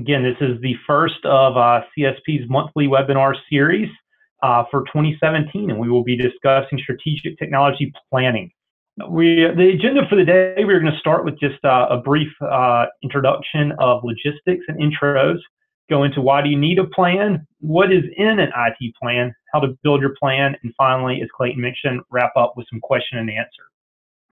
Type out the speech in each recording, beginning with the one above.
Again, this is the first of uh, CSP's monthly webinar series uh, for 2017, and we will be discussing strategic technology planning. We, the agenda for the day, we're going to start with just uh, a brief uh, introduction of logistics and intros, go into why do you need a plan, what is in an IT plan, how to build your plan, and finally, as Clayton mentioned, wrap up with some question and answer.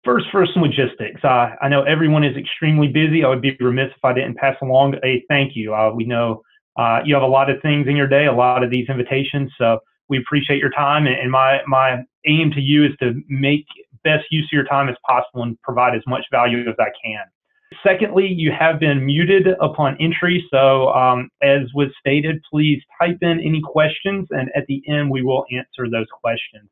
First, for some logistics, uh, I know everyone is extremely busy. I would be remiss if I didn't pass along a thank you. Uh, we know uh, you have a lot of things in your day, a lot of these invitations, so we appreciate your time. And, and my my aim to you is to make best use of your time as possible and provide as much value as I can. Secondly, you have been muted upon entry, so um, as was stated, please type in any questions, and at the end we will answer those questions.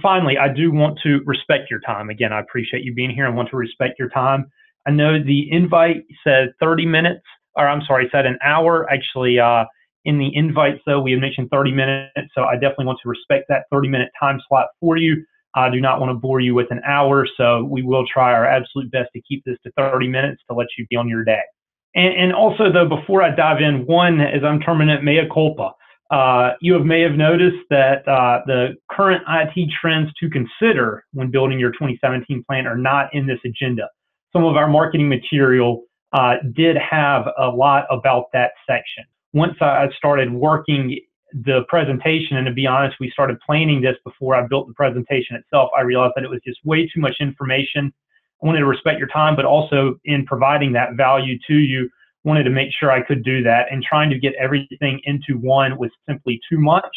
Finally, I do want to respect your time. Again, I appreciate you being here. and want to respect your time. I know the invite said 30 minutes, or I'm sorry, said an hour. Actually, uh, in the invite, though, we had mentioned 30 minutes, so I definitely want to respect that 30 minute time slot for you. I do not want to bore you with an hour, so we will try our absolute best to keep this to 30 minutes to let you be on your day. And, and also, though, before I dive in, one, as I'm terming it, mea culpa. Uh, you have, may have noticed that uh, the current IT trends to consider when building your 2017 plan are not in this agenda. Some of our marketing material uh, did have a lot about that section. Once I started working the presentation, and to be honest, we started planning this before I built the presentation itself, I realized that it was just way too much information. I wanted to respect your time, but also in providing that value to you, wanted to make sure I could do that. And trying to get everything into one was simply too much.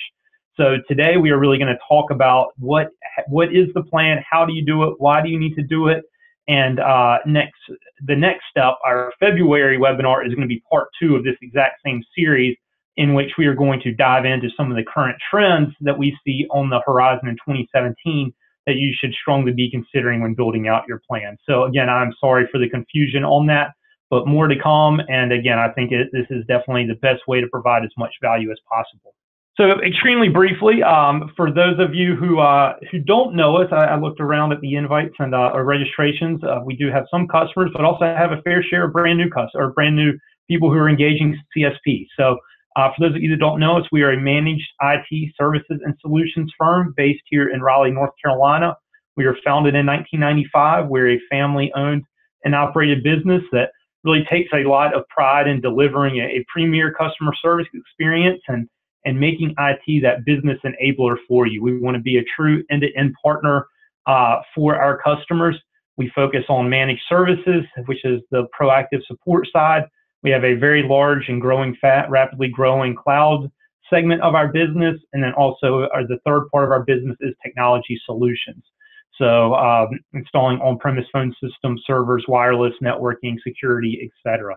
So today we are really going to talk about what what is the plan, how do you do it, why do you need to do it, and uh, next the next step, our February webinar is going to be part two of this exact same series, in which we are going to dive into some of the current trends that we see on the horizon in 2017 that you should strongly be considering when building out your plan. So again, I'm sorry for the confusion on that but more to come. And again, I think it, this is definitely the best way to provide as much value as possible. So, extremely briefly, um, for those of you who uh, who don't know us, I, I, looked around at the invites and uh, registrations. Uh, we do have some customers, but also have a fair share of brand new customers or brand new people who are engaging CSP. So, uh, for those of you that don't know us, we are a managed IT services and solutions firm based here in Raleigh, North Carolina. We were founded in 1995. We're a family-owned and operated business that really takes a lot of pride in delivering a, a premier customer service experience and and making IT that business enabler for you. We want to be a true end-to-end partner uh, for our customers. We focus on managed services, which is the proactive support side. We have a very large and growing, fat, rapidly growing cloud segment of our business, and then also uh, the third part of our business is technology solutions. So um, installing on-premise phone system servers, wireless networking, security, etc.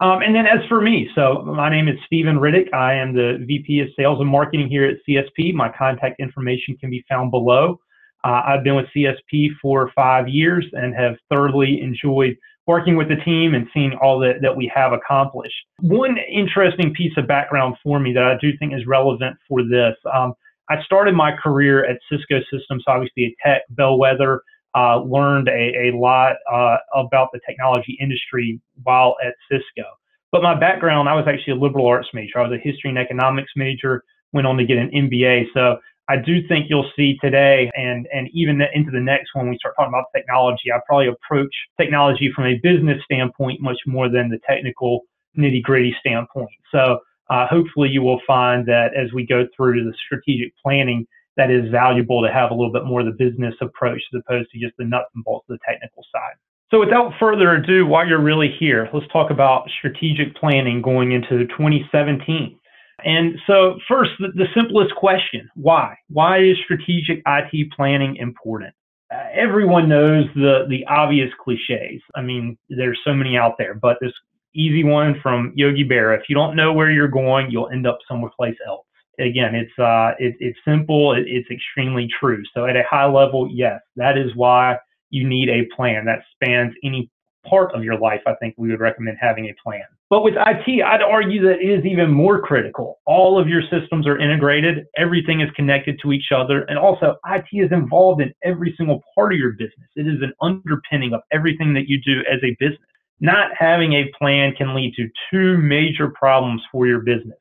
Um, and then as for me, so my name is Stephen Riddick. I am the VP of Sales and Marketing here at CSP. My contact information can be found below. Uh, I've been with CSP for five years and have thoroughly enjoyed working with the team and seeing all that, that we have accomplished. One interesting piece of background for me that I do think is relevant for this. Um, I started my career at Cisco Systems, obviously a tech bellwether. Uh, learned a, a lot uh, about the technology industry while at Cisco. But my background, I was actually a liberal arts major. I was a history and economics major, went on to get an MBA. So I do think you'll see today and, and even into the next one, we start talking about technology, I probably approach technology from a business standpoint much more than the technical nitty gritty standpoint. So uh, hopefully you will find that as we go through the strategic planning, that is valuable to have a little bit more of the business approach as opposed to just the nuts and bolts of the technical side. So without further ado, while you're really here, let's talk about strategic planning going into 2017. And so first, the, the simplest question, why? Why is strategic IT planning important? Uh, everyone knows the the obvious cliches. I mean, there's so many out there, but this easy one from Yogi Berra. If you don't know where you're going, you'll end up somewhere else. Again, it's uh, it, it's simple. It, it's extremely true. So at a high level, yes, that is why you need a plan that spans any part of your life. I think we would recommend having a plan. But with IT, I'd argue that it is even more critical. All of your systems are integrated. Everything is connected to each other. And also, IT is involved in every single part of your business. It is an underpinning of everything that you do as a business. Not having a plan can lead to two major problems for your business.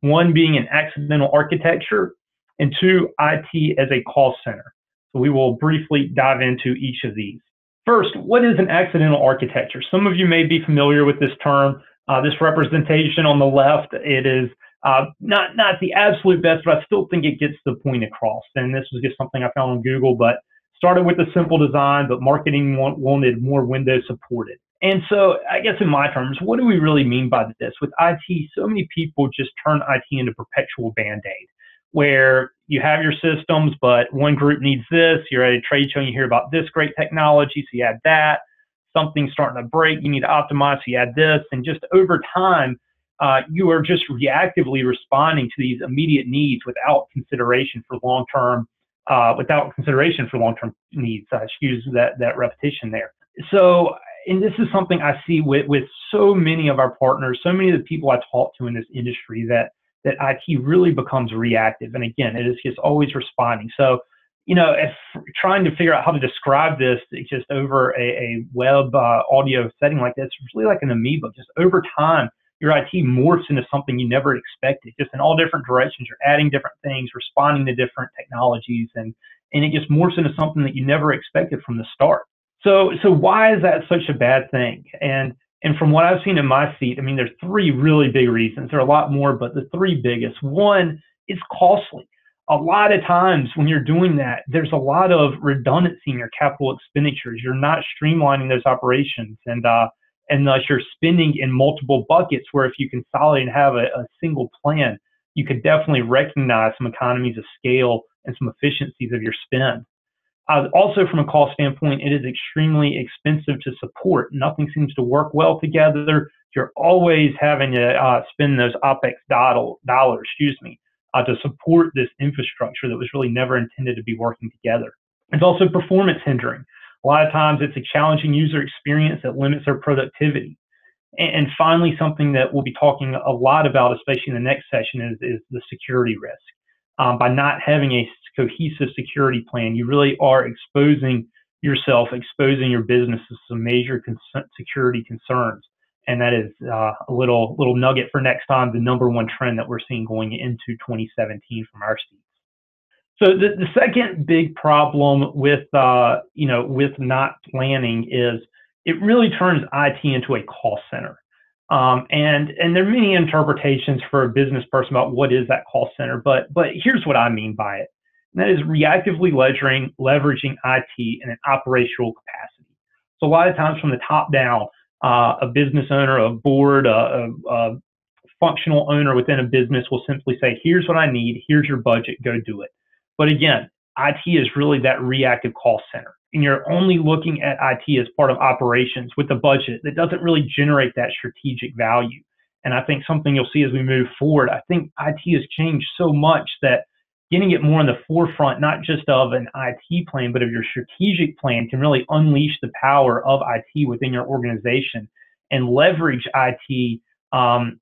One being an accidental architecture, and two, IT as a call center. So we will briefly dive into each of these. First, what is an accidental architecture? Some of you may be familiar with this term. Uh, this representation on the left, it is uh, not not the absolute best, but I still think it gets the point across. And this was just something I found on Google, but started with a simple design, but marketing want, wanted more Windows supported. And so, I guess in my terms, what do we really mean by this? With IT, so many people just turn IT into perpetual band aid, where you have your systems, but one group needs this. You're at a trade show and you hear about this great technology, so you add that. Something's starting to break, you need to optimize, so you add this. And just over time, uh, you are just reactively responding to these immediate needs without consideration for long term, uh, without consideration for long term needs. Uh, excuse that that repetition there. So, and this is something I see with with so many of our partners, so many of the people I talk to in this industry that that IT really becomes reactive. And again, it is just always responding. So, you know, if trying to figure out how to describe this just over a, a web uh, audio setting like this, it's really like an amoeba. Just over time, your IT morphs into something you never expected, just in all different directions. You're adding different things, responding to different technologies, and and it just morphs into something that you never expected from the start. So so why is that such a bad thing? And and from what I've seen in my seat, I mean, there's three really big reasons. There are a lot more, but the three biggest. One, it's costly. A lot of times when you're doing that, there's a lot of redundancy in your capital expenditures. You're not streamlining those operations, and uh, and thus you're spending in multiple buckets. Where if you consolidate and have a, a single plan, you could definitely recognize some economies of scale and some efficiencies of your spend. Uh, also, from a cost standpoint, it is extremely expensive to support. Nothing seems to work well together. You're always having to uh, spend those OPEX dollars, excuse me, uh, to support this infrastructure that was really never intended to be working together. It's also performance hindering. A lot of times it's a challenging user experience that limits their productivity. And, and finally, something that we'll be talking a lot about, especially in the next session, is, is the security risk. Um, by not having a cohesive security plan, you really are exposing yourself, exposing your business to some major security concerns. And that is uh, a little little nugget for next time. The number one trend that we're seeing going into 2017 from our seats. So the, the second big problem with uh, you know with not planning is it really turns IT into a call center. Um, and and there are many interpretations for a business person about what is that call center, but but here's what I mean by it that is reactively leveraging, leveraging IT in an operational capacity. So a lot of times from the top down, uh, a business owner, a board, a, a, a functional owner within a business will simply say, here's what I need, here's your budget, go do it. But again, IT is really that reactive call center. And you're only looking at IT as part of operations with a budget that doesn't really generate that strategic value. And I think something you'll see as we move forward, I think IT has changed so much that getting it more in the forefront, not just of an IT plan, but of your strategic plan can really unleash the power of IT within your organization and leverage IT um,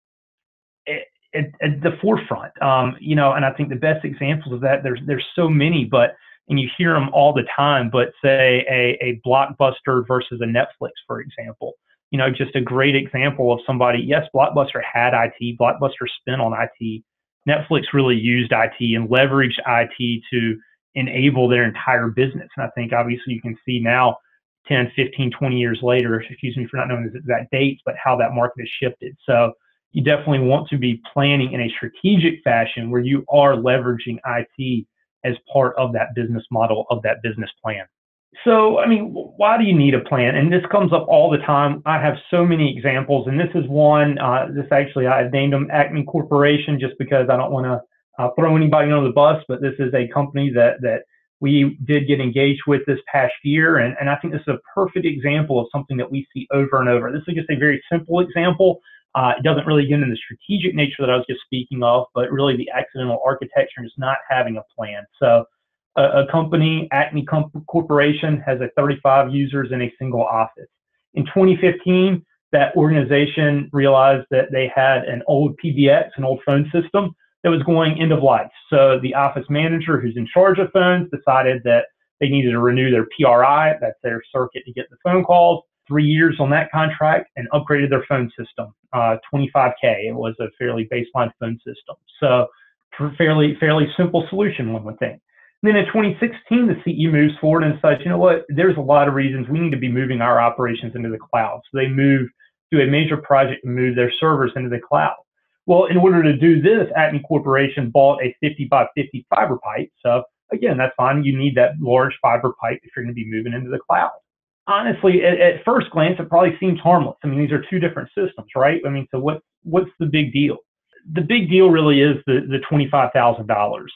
at, at, the forefront. Um, you know, and I think the best examples of that, there's, there's so many, but, and you hear them all the time, but say a, a blockbuster versus a Netflix, for example. You know, just a great example of somebody, yes, Blockbuster had IT, Blockbuster spent on IT, Netflix really used IT and leveraged IT to enable their entire business. And I think obviously you can see now 10, 15, 20 years later, excuse me for not knowing the exact dates, but how that market has shifted. So you definitely want to be planning in a strategic fashion where you are leveraging IT as part of that business model of that business plan. So, I mean, why do you need a plan? And this comes up all the time. I have so many examples, and this is one. Uh, this actually, I've named them Acme Corporation just because I don't want to uh, throw anybody under the bus, but this is a company that that we did get engaged with this past year, and, and I think this is a perfect example of something that we see over and over. This is just a very simple example. Uh, it doesn't really get into the strategic nature that I was just speaking of, but really the accidental architecture and just not having a plan. So a, a company, Acme Corporation, has a 35 users in a single office. In 2015, that organization realized that they had an old PBX, an old phone system that was going end of life. So the office manager who's in charge of phones decided that they needed to renew their PRI, that's their circuit to get the phone calls, three years on that contract and upgraded their phone system, uh, 25K. It was a fairly baseline phone system. So fairly, fairly simple solution, one would think. Then in 2016, the CE moves forward and says, you know what, there's a lot of reasons we need to be moving our operations into the cloud. So they move do a major project and move their servers into the cloud. Well, in order to do this, Acme Corporation bought a 50 by 50 fiber pipe. So again, that's fine. You need that large fiber pipe if you're going to be moving into the cloud. Honestly, at, at first glance, it probably seems harmless. I mean, these are two different systems, right? I mean, so what what's the big deal? The big deal really is the the twenty five thousand dollars.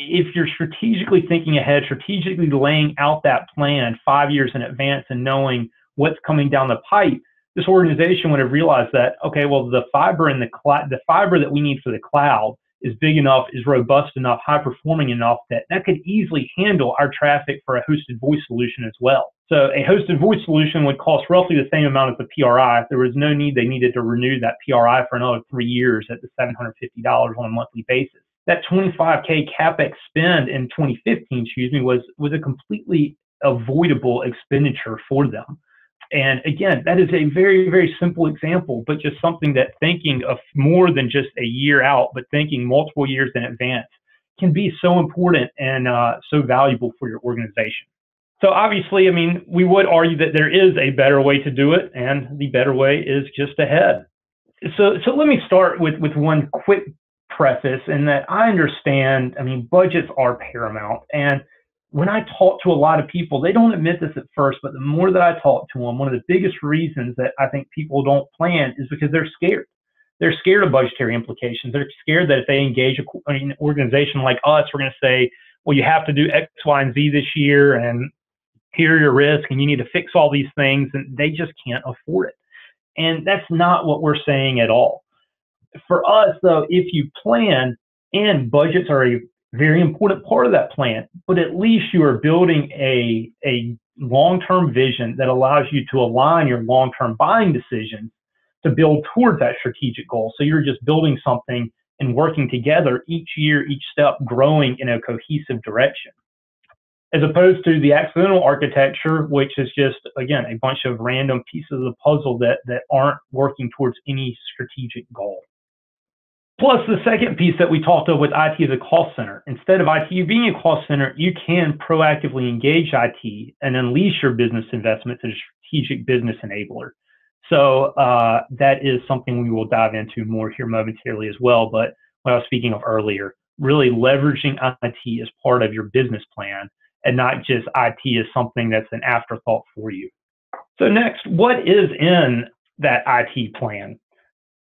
If you're strategically thinking ahead, strategically laying out that plan five years in advance and knowing what's coming down the pipe, this organization would have realized that okay, well, the fiber in the cloud, the fiber that we need for the cloud is big enough, is robust enough, high performing enough that that could easily handle our traffic for a hosted voice solution as well. So a hosted voice solution would cost roughly the same amount as the PRI. There was no need they needed to renew that PRI for another three years at the $750 on a monthly basis. That 25k capex spend in 2015, excuse me, was was a completely avoidable expenditure for them. And again, that is a very, very simple example, but just something that thinking of more than just a year out, but thinking multiple years in advance can be so important and uh, so valuable for your organization. So obviously, I mean, we would argue that there is a better way to do it, and the better way is just ahead. So, so let me start with with one quick preface, in that I understand. I mean, budgets are paramount, and when I talk to a lot of people, they don't admit this at first, but the more that I talk to them, one of the biggest reasons that I think people don't plan is because they're scared. They're scared of budgetary implications. They're scared that if they engage an organization like us, we're going to say, well, you have to do X, Y, and Z this year, and here are your risks, and you need to fix all these things, and they just can't afford it. And that's not what we're saying at all. For us, though, if you plan and budgets are a very important part of that plan. But at least you are building a, a long term vision that allows you to align your long term buying decisions to build towards that strategic goal. So you're just building something and working together each year, each step growing in a cohesive direction. As opposed to the accidental architecture, which is just, again, a bunch of random pieces of the puzzle that, that aren't working towards any strategic goal. Plus, the second piece that we talked of with IT as a cost center. Instead of IT being a call center, you can proactively engage IT and unleash your business investments as a strategic business enabler. So uh, that is something we will dive into more here momentarily as well. But what I was speaking of earlier, really leveraging IT as part of your business plan and not just IT as something that's an afterthought for you. So next, what is in that IT plan?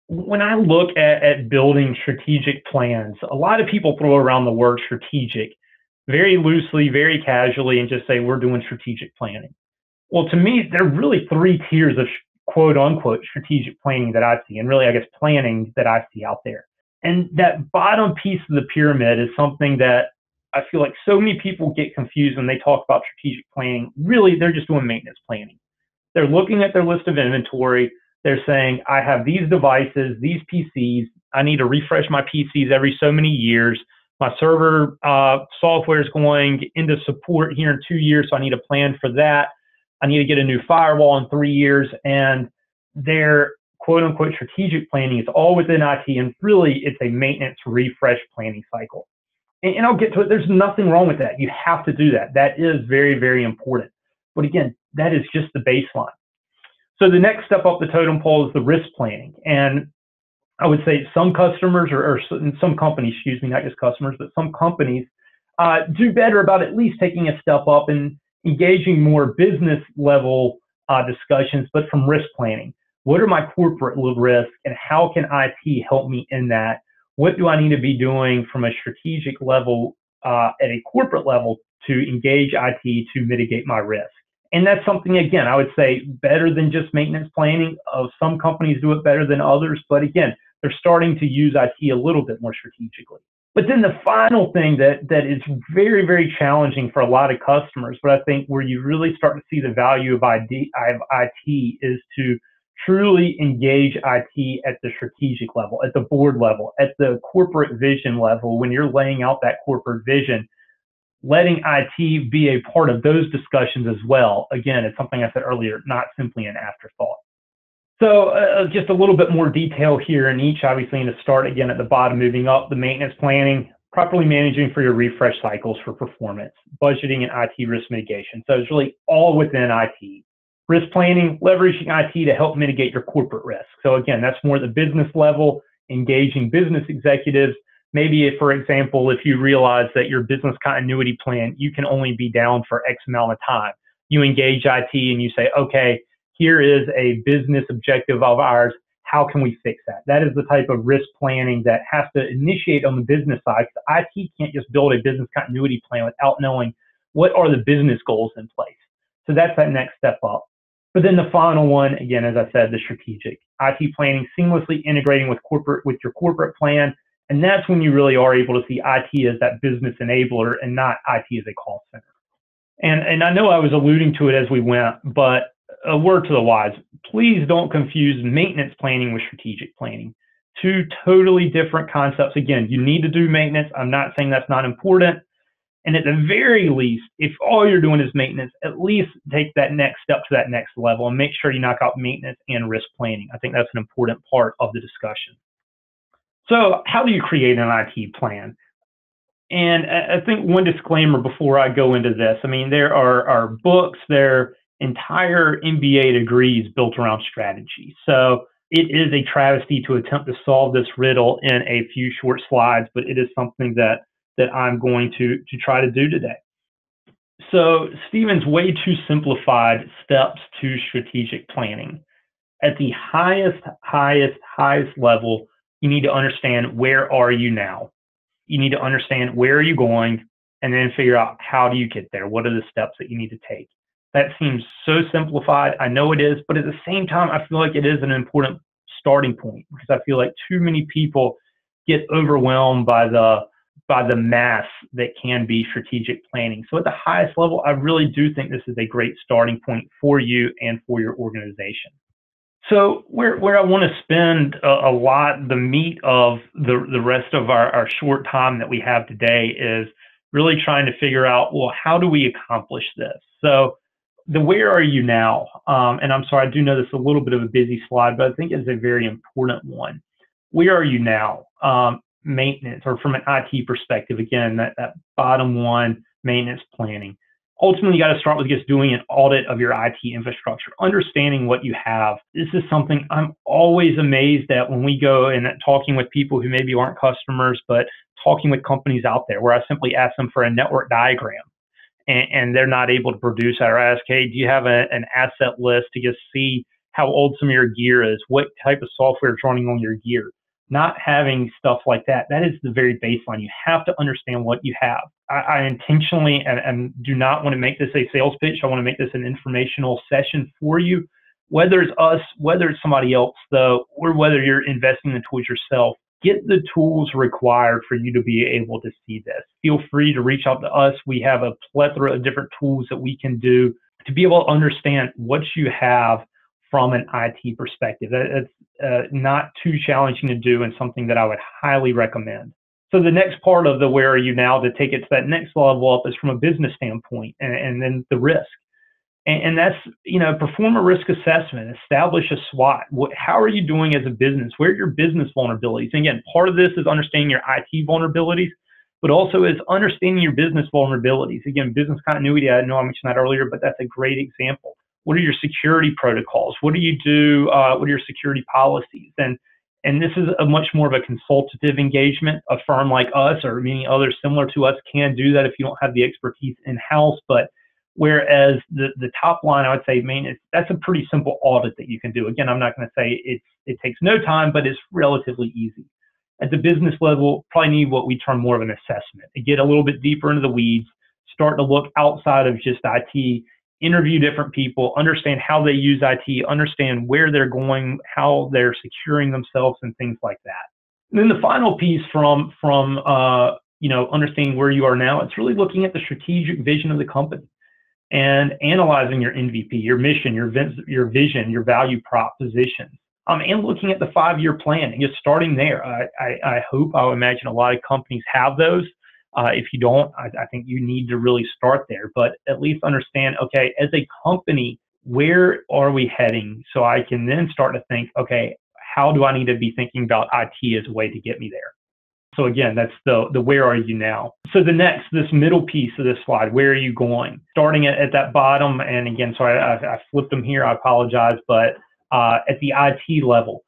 When I look at, at building strategic plans, a lot of people throw around the word strategic very loosely, very casually, and just say we're doing strategic planning. Well, to me, there are really three tiers of quote unquote strategic planning that I see, and really, I guess, planning that I see out there. And that bottom piece of the pyramid is something that I feel like so many people get confused when they talk about strategic planning. Really, they're just doing maintenance planning. They're looking at their list of inventory, they're saying, I have these devices, these PCs. I need to refresh my PCs every so many years. My server uh, software is going into support here in two years, so I need a plan for that. I need to get a new firewall in three years. And their quote unquote strategic planning is all within IT, and really it's a maintenance refresh planning cycle. And, and I'll get to it. There's nothing wrong with that. You have to do that. That is very, very important. But again, that is just the baseline. So the next step up the totem pole is the risk planning. And I would say some customers or, or some companies, excuse me, not just customers, but some companies uh, do better about at least taking a step up and engaging more business level uh, discussions, but from risk planning. What are my corporate risks and how can IT help me in that? What do I need to be doing from a strategic level uh, at a corporate level to engage IT to mitigate my risk? And that's something, again, I would say better than just maintenance planning. Of some companies do it better than others, but again, they're starting to use IT a little bit more strategically. But then the final thing that, that is very, very challenging for a lot of customers, but I think where you really start to see the value of ID, of IT is to truly engage IT at the strategic level, at the board level, at the corporate vision level. When you're laying out that corporate vision, letting IT be a part of those discussions as well. Again, it's something I said earlier, not simply an afterthought. So uh, just a little bit more detail here in each, obviously, and to start again at the bottom, moving up, the maintenance planning, properly managing for your refresh cycles for performance, budgeting and IT risk mitigation. So it's really all within IT. Risk planning, leveraging IT to help mitigate your corporate risk. So again, that's more the business level, engaging business executives. Maybe, if, for example, if you realize that your business continuity plan, you can only be down for X amount of time, you engage IT and you say, okay, here is a business objective of ours. How can we fix that? That is the type of risk planning that has to initiate on the business side. IT can't just build a business continuity plan without knowing what are the business goals in place. So that's that next step up. But then the final one, again, as I said, the strategic IT planning, seamlessly integrating with corporate with your corporate plan, and that's when you really are able to see IT as that business enabler and not IT as a call center. And and I know I was alluding to it as we went, but a word to the wise, please don't confuse maintenance planning with strategic planning. Two totally different concepts. Again, you need to do maintenance. I'm not saying that's not important. And at the very least, if all you're doing is maintenance, at least take that next step to that next level and make sure you knock out maintenance and risk planning. I think that's an important part of the discussion. So, how do you create an IT plan? And I think one disclaimer before I go into this I mean, there are, are books, there are entire MBA degrees built around strategy. So it is a travesty to attempt to solve this riddle in a few short slides, but it is something that that I'm going to to try to do today. So Stephen's way too simplified steps to strategic planning. At the highest, highest, highest level, you need to understand where are you now. You need to understand where are you going, and then figure out how do you get there. What are the steps that you need to take? That seems so simplified. I know it is, but at the same time, I feel like it is an important starting point because I feel like too many people get overwhelmed by the by the mass that can be strategic planning. So at the highest level, I really do think this is a great starting point for you and for your organization. So where, where I want to spend a, a, lot, the meat of the, the rest of our, our short time that we have today is really trying to figure out, well, how do we accomplish this? So the where are you now? Um, and I'm sorry, I do know this is a little bit of a busy slide, but I think it's a very important one. Where are you now? Um, maintenance, or from an IT perspective, again, that, that bottom one, maintenance planning. Ultimately, you got to start with just doing an audit of your IT infrastructure, understanding what you have. This is something I'm always amazed at when we go and talking with people who maybe aren't customers, but talking with companies out there where I simply ask them for a network diagram and, and they're not able to produce that or ask, hey, do you have a, an asset list to just see how old some of your gear is, what type of software is running on your gear? Not having stuff like that, that is the very baseline. You have to understand what you have. I, I intentionally and, and do not want to make this a sales pitch. I want to make this an informational session for you. Whether it's us, whether it's somebody else, though, or whether you're investing in the tools yourself, get the tools required for you to be able to see this. Feel free to reach out to us. We have a plethora of different tools that we can do to be able to understand what you have from an IT perspective. It's uh, not too challenging to do and something that I would highly recommend. So the next part of the where are you now to take it to that next level up is from a business standpoint and, and then the risk. And, and that's, you know, perform a risk assessment, establish a SWOT. What, how are you doing as a business? Where are your business vulnerabilities? And again, part of this is understanding your IT vulnerabilities, but also is understanding your business vulnerabilities. Again, business continuity, I know I mentioned that earlier, but that's a great example. What are your security protocols? What do you do? Uh, what are your security policies? And and this is a much more of a consultative engagement. A firm like us or many others similar to us can do that if you don't have the expertise in house. But Whereas the, the top line, I would say, maintenance, that's a pretty simple audit that you can do. Again, I'm not going to say it's, it takes no time, but it's relatively easy. At the business level, probably need what we term more of an assessment get a little bit deeper into the weeds, start to look outside of just IT, interview different people, understand how they use IT, understand where they're going, how they're securing themselves, and things like that. And then the final piece from from uh, you know understanding where you are now, it's really looking at the strategic vision of the company and analyzing your MVP, your mission, your, your vision, your value proposition, um, and looking at the five-year plan and just starting there. I, I, I hope, I imagine a lot of companies have those. Uh, if you don't, I, I think you need to really start there, but at least understand, okay, as a company, where are we heading? So I can then start to think, okay, how do I need to be thinking about IT as a way to get me there? So again, that's the the where are you now. So the next, this middle piece of this slide, where are you going? Starting at, at that bottom, and again, sorry, I, I flipped them here. I apologize, but uh, at the IT level,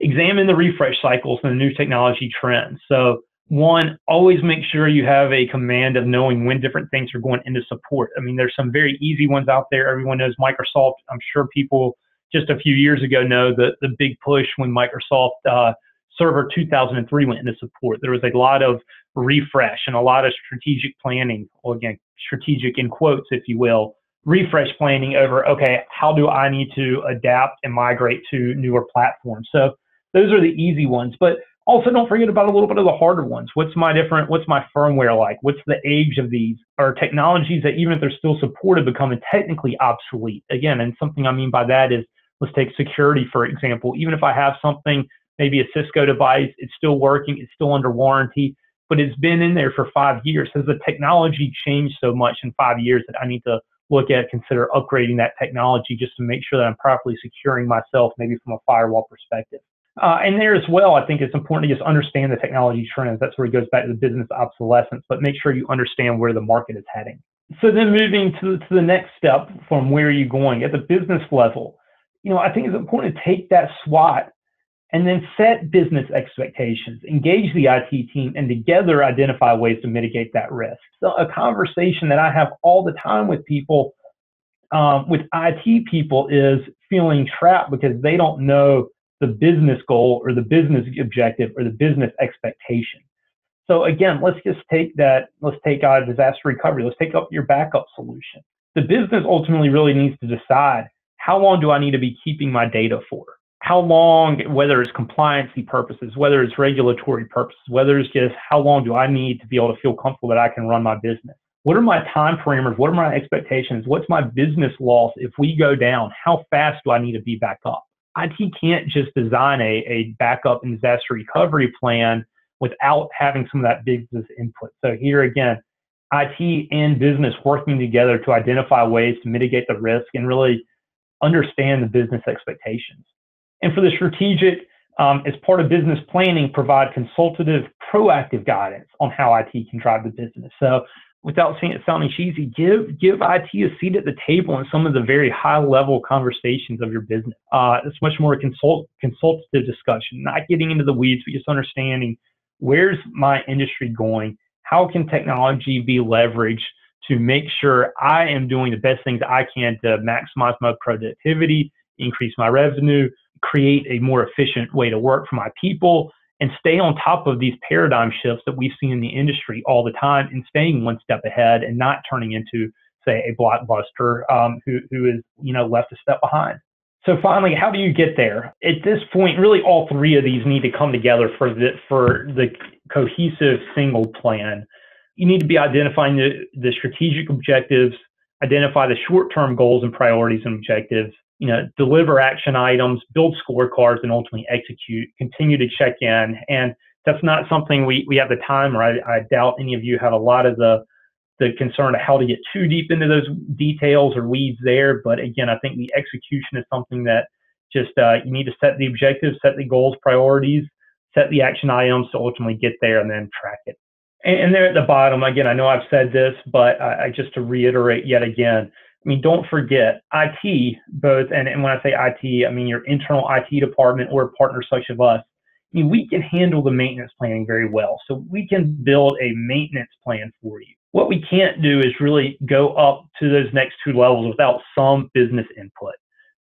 examine the refresh cycles and the new technology trends. So one, always make sure you have a command of knowing when different things are going into support. I mean, there's some very easy ones out there. Everyone knows Microsoft. I'm sure people just a few years ago know the, the big push when Microsoft uh, Server 2003 went into support. There was a lot of refresh and a lot of strategic planning. Well, again, strategic in quotes, if you will, refresh planning over, okay, how do I need to adapt and migrate to newer platforms? So those are the easy ones. But also don't forget about a little bit of the harder ones. What's my different, what's my firmware like? What's the age of these? Are technologies that even if they're still supported becoming technically obsolete? Again, and something I mean by that is let's take security, for example. Even if I have something maybe a Cisco device, it's still working, it's still under warranty, but it's been in there for five years. Has the technology changed so much in five years that I need to look at, consider upgrading that technology just to make sure that I'm properly securing myself, maybe from a firewall perspective? Uh, and there as well, I think it's important to just understand the technology trends. That's where it goes back to the business obsolescence, but make sure you understand where the market is heading. So then moving to, to the next step from where are you going at the business level, you know, I think it's important to take that SWOT and then set business expectations, engage the IT team, and together identify ways to mitigate that risk. So, a conversation that I have all the time with people, um, with IT people, is feeling trapped because they don't know the business goal or the business objective or the business expectation. So, again, let's just take that, let's take uh, disaster recovery, let's take up your backup solution. The business ultimately really needs to decide how long do I need to be keeping my data for? how long, whether it's compliancy purposes, whether it's regulatory purposes, whether it's just how long do I need to be able to feel comfortable that I can run my business? What are my time parameters? What are my expectations? What's my business loss if we go down? How fast do I need to be back up? IT can't just design a, a backup and disaster recovery plan without having some of that business input. So here again, IT and business working together to identify ways to mitigate the risk and really understand the business expectations. And for the strategic, um, as part of business planning, provide consultative, proactive guidance on how IT can drive the business. So without saying it sounding cheesy, give give IT a seat at the table in some of the very high level conversations of your business. Uh, it's much more a consult consultative discussion, not getting into the weeds, but just understanding where's my industry going, how can technology be leveraged to make sure I am doing the best things I can to maximize my productivity, increase my revenue, create a more efficient way to work for my people and stay on top of these paradigm shifts that we see in the industry all the time and staying one step ahead and not turning into, say, a blockbuster um, who, who is, you know, left a step behind. So finally, how do you get there? At this point, really all three of these need to come together for the, for the cohesive single plan. You need to be identifying the, the strategic objectives, identify the short-term goals and priorities and objectives, you know, deliver action items, build scorecards, and ultimately execute, continue to check in. And that's not something we, we have the time, or I, I doubt any of you have a lot of the, the concern of how to get too deep into those details or weeds there. But again, I think the execution is something that just uh, you need to set the objectives, set the goals, priorities, set the action items to ultimately get there and then track it. And, and there at the bottom, again, I know I've said this, but I, I just to reiterate yet again, I mean, don't forget IT, both, and, and when I say IT, I mean your internal IT department or partners such as us. I mean, we can handle the maintenance planning very well. So we can build a maintenance plan for you. What we can't do is really go up to those next two levels without some business input.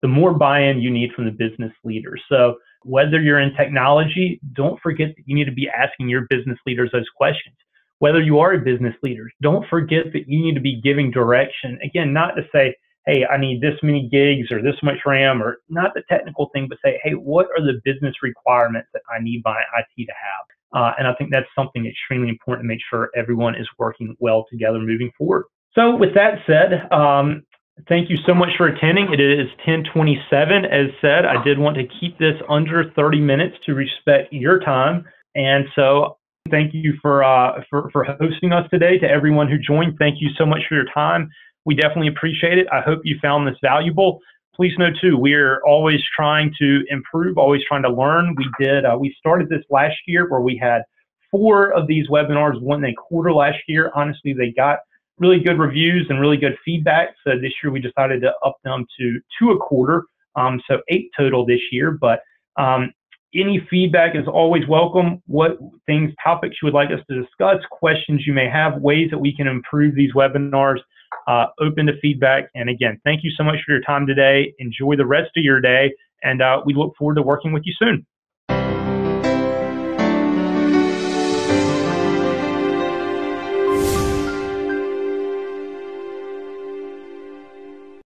The more buy-in you need from the business leaders. So whether you're in technology, don't forget that you need to be asking your business leaders those questions whether you are a business leader, don't forget that you need to be giving direction. Again, not to say, hey, I need this many gigs or this much RAM, or not the technical thing, but say, hey, what are the business requirements that I need my IT to have? Uh, and I think that's something extremely important to make sure everyone is working well together moving forward. So, with that said, um, thank you so much for attending. It is 1027. As said, I did want to keep this under 30 minutes to respect your time. And so Thank you for, uh, for, for hosting us today. To everyone who joined, thank you so much for your time. We definitely appreciate it. I hope you found this valuable. Please know too, we're always trying to improve, always trying to learn. We did, uh, we started this last year where we had four of these webinars, one a quarter last year. Honestly, they got really good reviews and really good feedback. So this year we decided to up them to two a quarter. Um, so eight total this year. But um, any feedback is always welcome. What things, topics you would like us to discuss, questions you may have, ways that we can improve these webinars, uh, open to feedback. And again, thank you so much for your time today. Enjoy the rest of your day. And uh, we look forward to working with you soon.